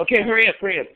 Okay, hurry up, hurry up.